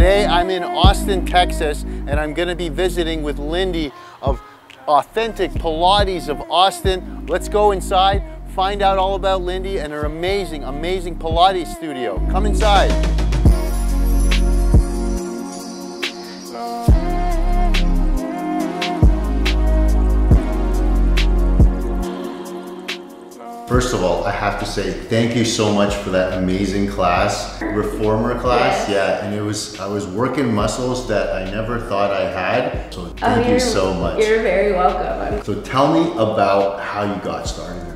I'm in Austin, Texas, and I'm gonna be visiting with Lindy of Authentic Pilates of Austin. Let's go inside, find out all about Lindy and her amazing, amazing Pilates studio. Come inside. First of all, I have to say thank you so much for that amazing class, reformer class. Yes. Yeah, and it was I was working muscles that I never thought I had. So Oh, thank you you're- so much. You're very welcome. So tell me about how you got started.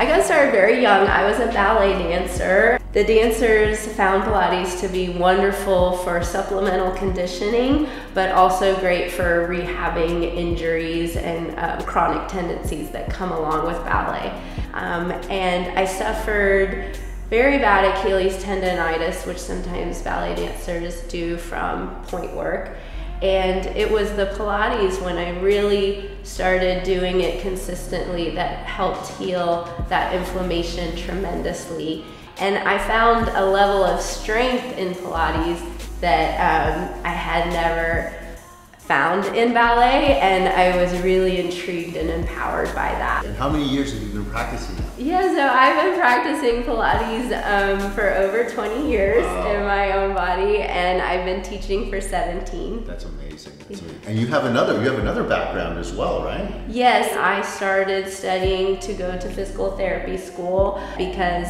I got started very young. I was a ballet dancer. The dancers found Pilates to be wonderful for supplemental conditioning, but also great for rehabbing injuries and um, chronic tendencies that come along with ballet. Um, and I suffered very bad Achilles tendonitis, which sometimes ballet dancers do from pointe work. And it was the Pilates when I really started doing it consistently that helped heal that inflammation tremendously. And I found a level of strength in Pilates that um, I had never found in ballet, and I was really intrigued and empowered by that. And how many years have you been practicing? Yeah, so I've been practicing Pilates um, for over 20 years Wow. in my own body, and I've been teaching for 17. That's amazing. That's amazing. And you have another you have another background as well, right? Yes, I started studying to go to physical therapy school because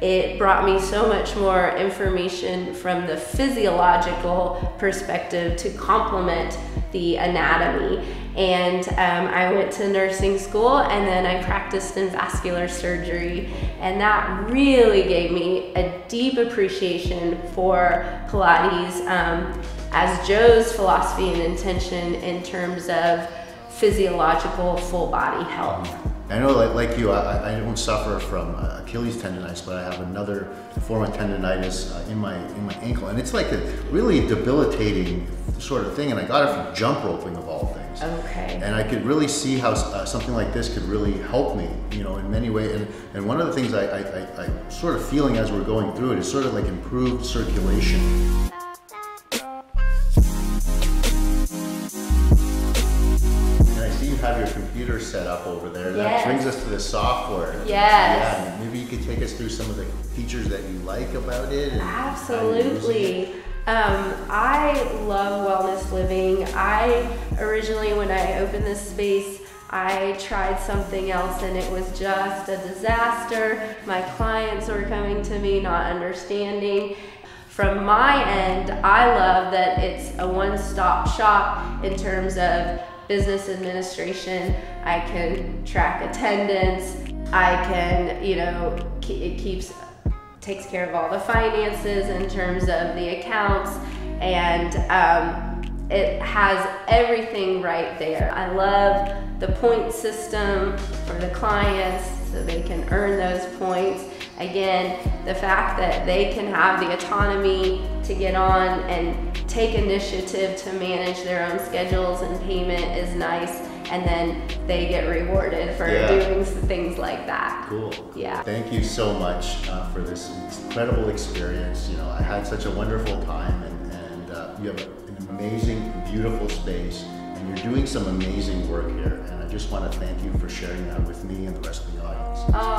it brought me so much more information from the physiological perspective to complement the anatomy. And um, I went to nursing school and then I practiced in vascular surgery. And that really gave me a deep appreciation for Pilates um, as Joe's philosophy and intention in terms of physiological full body health. I know, like, like you, I, I don't suffer from uh, Achilles tendonitis, but I have another form of tendonitis uh, in my in my ankle, and it's like a really debilitating sort of thing. And I got it from jump roping of all things. Okay. And I could really see how uh, something like this could really help me, you know, in many ways. And, and one of the things I, I, I, I'm sort of feeling as we're going through it is sort of like improved circulation. Computer set up over there. That brings us to the software. Yes. Yeah, maybe you could take us through some of the features that you like about it. and how you're using it. Absolutely. Um, I love WellnessLiving. I originally, when I opened this space, I tried something else and it was just a disaster. My clients were coming to me not understanding. From my end, I love that it's a one stop shop in terms of business administration. I can track attendance. I can, you know, it keeps takes care of all the finances in terms of the accounts and um, it has everything right there. I love the point system for the clients so they can earn those points. Again, the fact that they can have the autonomy to get on and take initiative to manage their own schedules and payment is nice and then they get rewarded for Yeah. doing things like that. Cool. Yeah. Thank you so much uh, for this incredible experience. You know, I had such a wonderful time, and, and uh, you have an amazing, beautiful space, and you're doing some amazing work here. And I just want to thank you for sharing that with me and the rest of the audience. Oh,